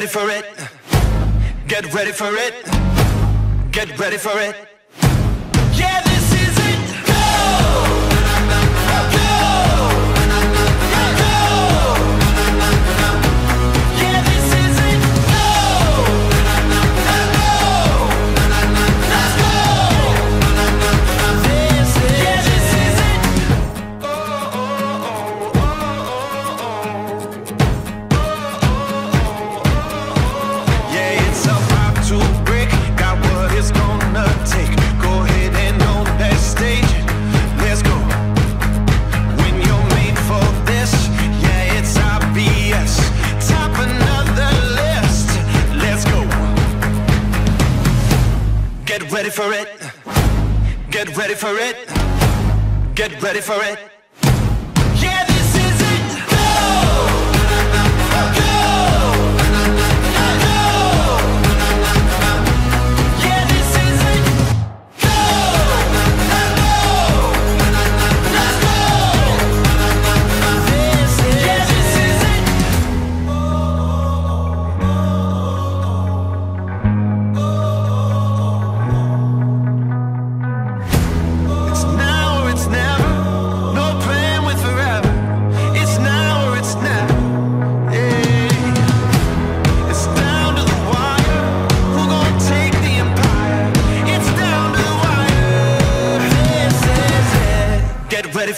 ready for it. Get ready for it. Get ready for it. it. Get ready for it.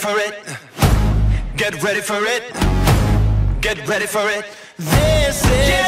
for it. Get ready for it. Get ready for it. This is.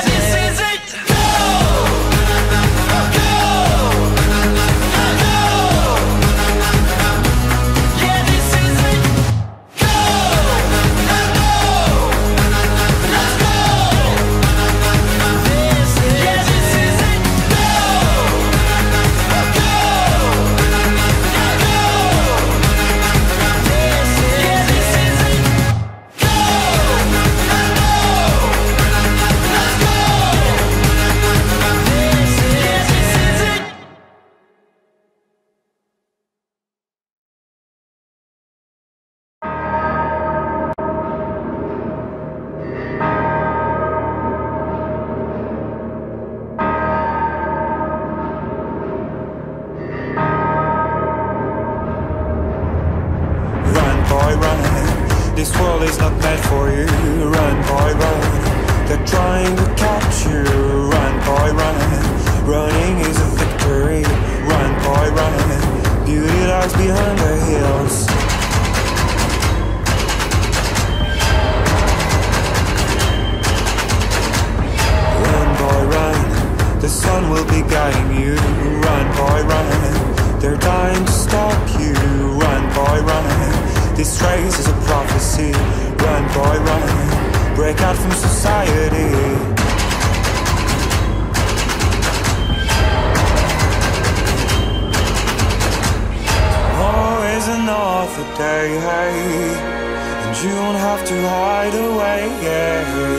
not meant for you. Run, boy, run. They're trying to This trace is a prophecy Run, boy, run Break out from society another day hey? And you don't have to hide away yeah.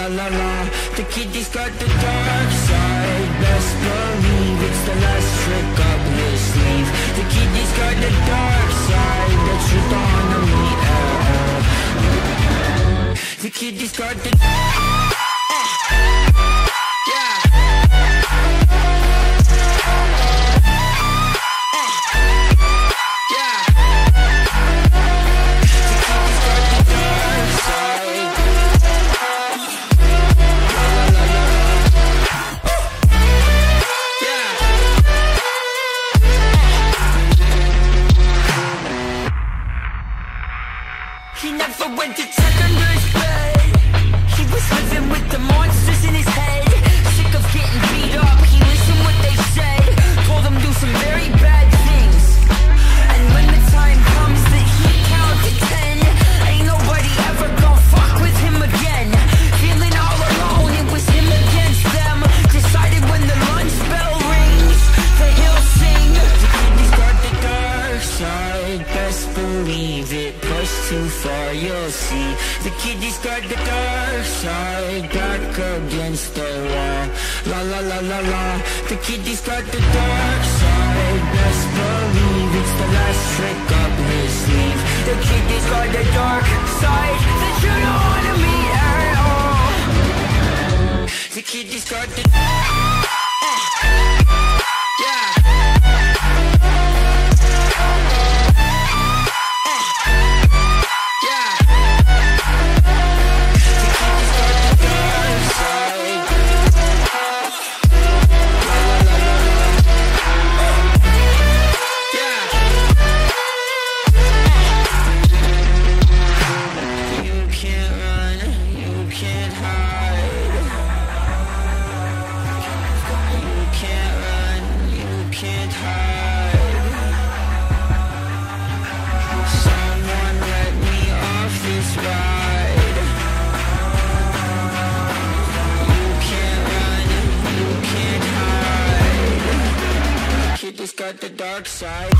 la la la. The kitty's got the dark side. Best believe it's the last trick up your sleeve. The kitty's got the dark side. The truth on me uh, uh. The kitty's got the He never went to check under his bed He was living with the monsters in his head. Sick of getting beat up, he listened what they said Told them do some very la la la. The kiddies got the dark side. Best believe it's the last trick up his sleeve. The kid is got the dark side That you don't wanna meet at all. The kid is got the... got the dark side.